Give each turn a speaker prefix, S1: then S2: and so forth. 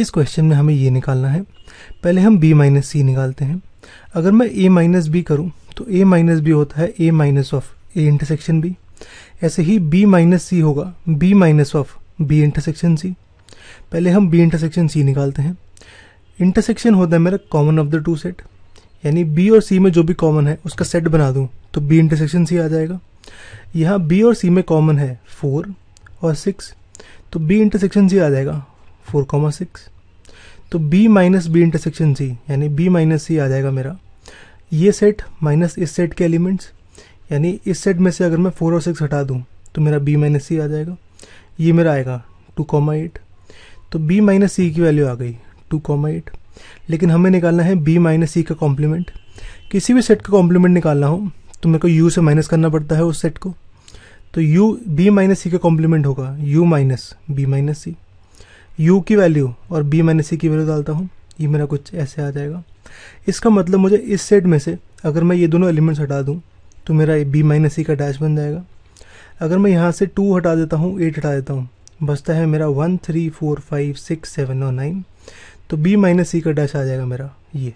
S1: इस क्वेश्चन में हमें ये निकालना है। पहले हम b माइनस सी निकालते हैं। अगर मैं a माइनस बी करूँ तो a माइनस बी होता है a minus of a intersection b ऐसे ही b माइनस सी होगा, b minus of b intersection c पहले हम b इंटरसेक्शन c निकालते हैं। इंटरसेक्शन होता है मेरा common of the two set यानी b और c में जो भी कॉमन है, उसका सेट बना दूँ तो b इंटरसेक्शन c आ जाएगा। यहाँ b और c में कॉमन है फोर और सिक्स तो b इंटरसेक्शन c आ जाएगा। Four comma six. तो b minus b intersection c यानी b माइनस सी आ जाएगा मेरा। ये सेट माइनस इस सेट के एलिमेंट्स यानी इस सेट में से अगर मैं फोर और सिक्स हटा दूँ तो मेरा b माइनस सी आ जाएगा। ये मेरा आएगा टू कॉमा एट तो b माइनस सी की वैल्यू आ गई टू कॉमा एट लेकिन हमें निकालना है b माइनस सी का कॉम्प्लीमेंट किसी भी सेट का कॉम्प्लीमेंट निकालना हो तो मेरे को u से माइनस करना पड़ता है उस सेट को। तो u, b माइनस सी का कॉम्प्लीमेंट होगा। U minus b minus c u की वैल्यू और बी माइनस सी की वैल्यू डालता हूँ। ये मेरा कुछ ऐसे आ जाएगा। इसका मतलब मुझे इस सेट में से अगर मैं ये दोनों एलिमेंट्स हटा दूँ तो मेरा बी माइनस सी का डैश बन जाएगा। अगर मैं यहाँ से टू हटा देता हूँ एट हटा देता हूँ, बचता है मेरा one three four five six seven और नाइन तो बी माइनस सी का डैश आ जाएगा मेरा ये।